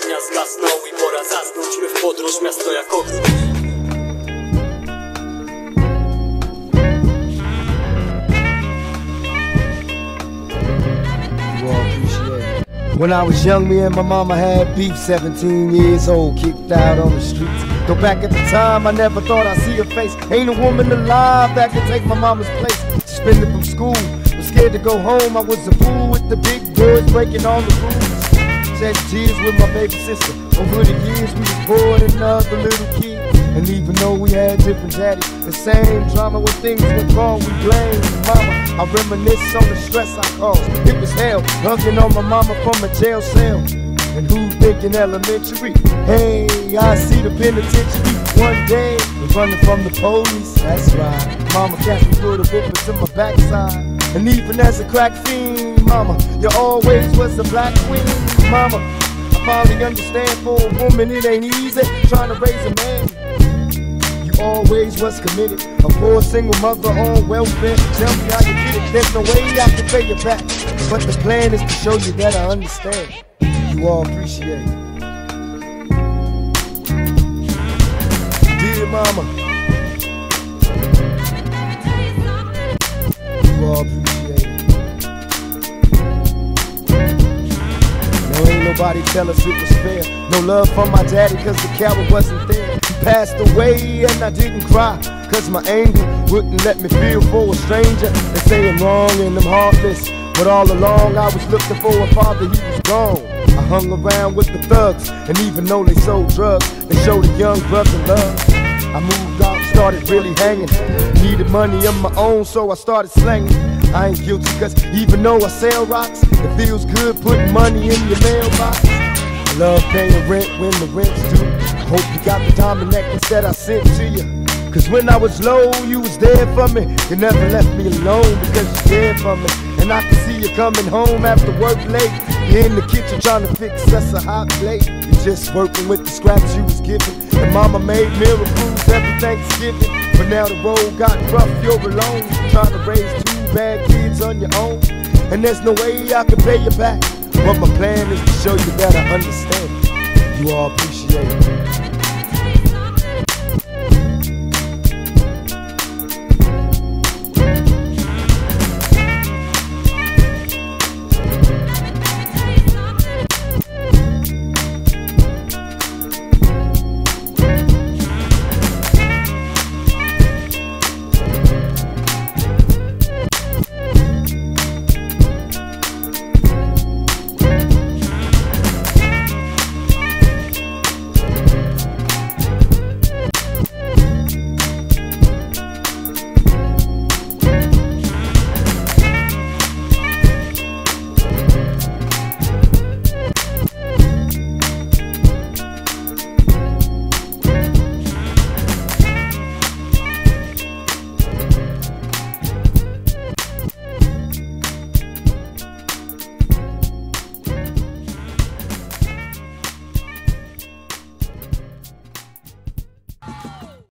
Dnia i pora zasnąć My w podróż miasto jak. When I was young, me and my mama had beef. 17 years old, kicked out on the streets. Though back at the time, I never thought I'd see her face. Ain't a woman alive that could take my mama's place. Suspended from school, was scared to go home. I was a fool with the big boys breaking all the rules. Shed tears with my baby sister. Over the years, we was born another little kid. And even though we had different daddies, the same drama when things went wrong, we blame mama. I reminisce on the stress I caused. It was hell, hugging on my mama from a jail cell. And who thinking elementary? Hey, I see the penitentiary one day. We're running from the police, that's right. Mama catch me with a whip to my backside. And even as a crack fiend, mama, you always was a black queen, mama. I finally understand for a woman it ain't easy trying to raise a man. You always was committed. A poor single mother on welfare. Tell me how you get it. There's no way I can pay you back. But the plan is to show you that I understand. You all appreciate it. Dear mama. Nobody tell us it was fair. No love from my daddy, cause the coward wasn't there. He passed away and I didn't cry. Cause my anger wouldn't let me feel for a stranger. They say I'm wrong and I'm heartless. But all along I was looking for a father, he was gone. I hung around with the thugs, and even though they sold drugs, they showed a young brother love. I moved out, started really hanging. Needed money of my own, so I started slanging. I ain't guilty, cause even though I sell rocks, it feels good putting money in your mailbox. I love paying rent when the rent's due. I hope you got the diamond necklace that I sent to you. Cause when I was low, you was there for me. You never left me alone because you cared for me. And I can see you coming home after work late. You're in the kitchen trying to fix us a hot plate. You're just working with the scraps you was given. And mama made miracles every Thanksgiving. But now the road got rough, you're alone. Trying to raise two bad kids on your own. And there's no way I can pay you back. But my plan is to show you that I understand. You all appreciate it.